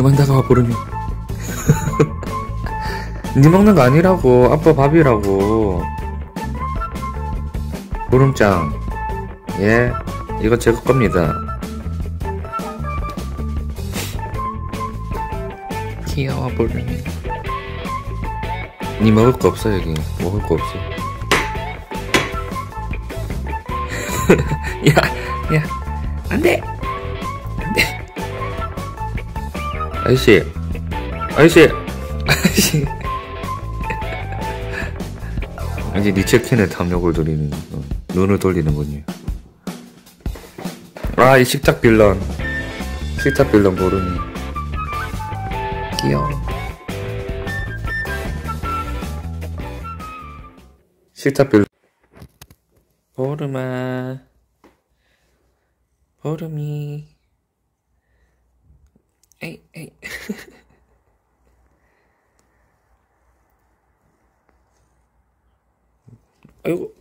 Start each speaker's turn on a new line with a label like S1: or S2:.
S1: 그만 다가와 보름이 니 먹는 거 아니라고. 아빠 밥이라고. 보름짱 예 이거 제 겁니다. 귀여워 보름이 니 먹을 거 없어 여기. 먹을 거 없어. 야, 야, 안 돼! 아저씨, 아저씨, 아저씨. 이제 니체킨에 탐욕을 돌리는, 어, 눈을 돌리는군요. 아, 이 식탁 빌런. 식탁 빌런 모르니. 귀여워. 식탁 빌런. 보름아 보름이 에이 에이 아이고